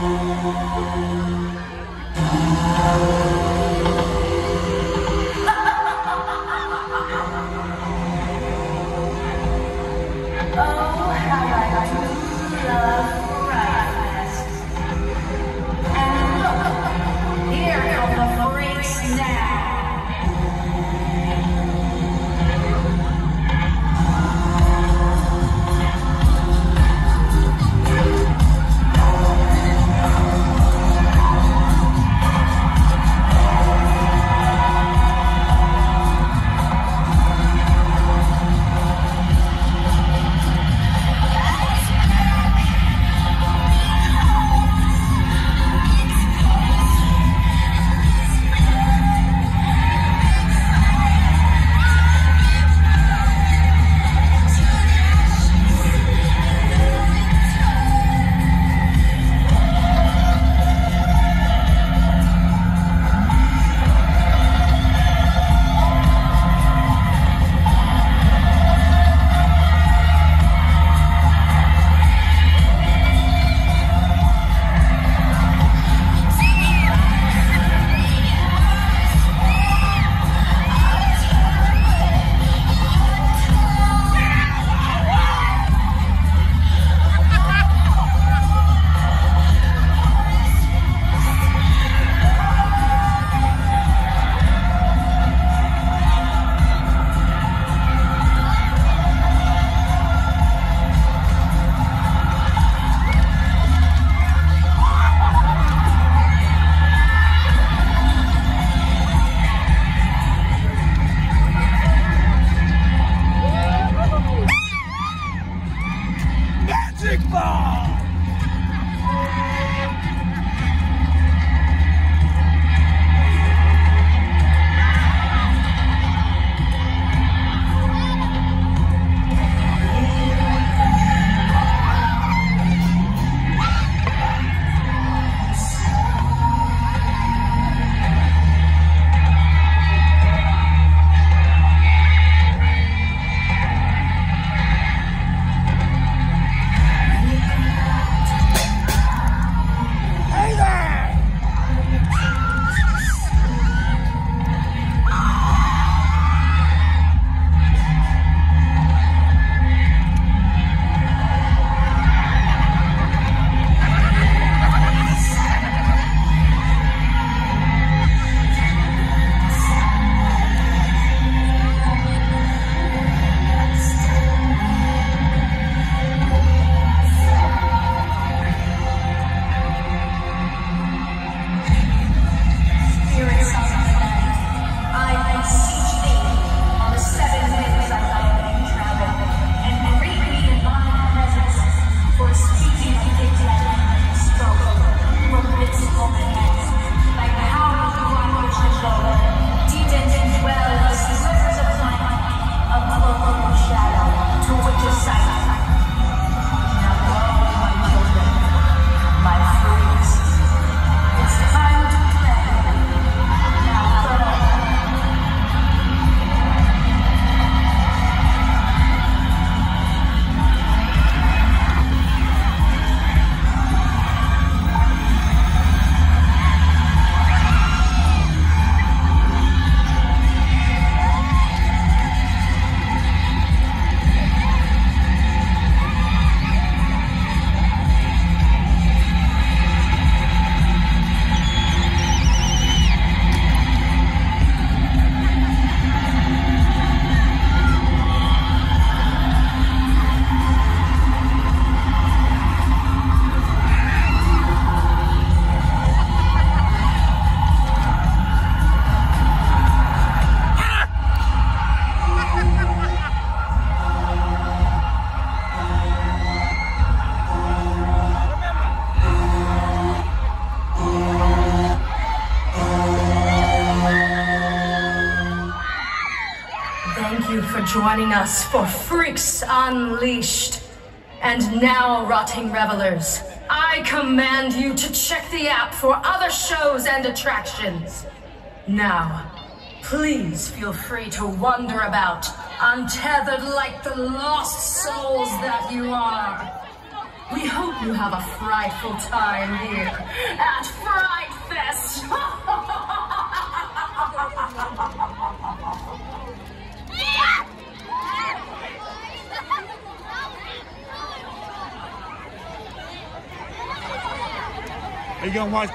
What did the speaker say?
Thank you. Joining us for Freaks Unleashed. And now, rotting revelers, I command you to check the app for other shows and attractions. Now, please feel free to wander about, untethered like the lost souls that you are. We hope you have a frightful time here at Fright Are you gonna watch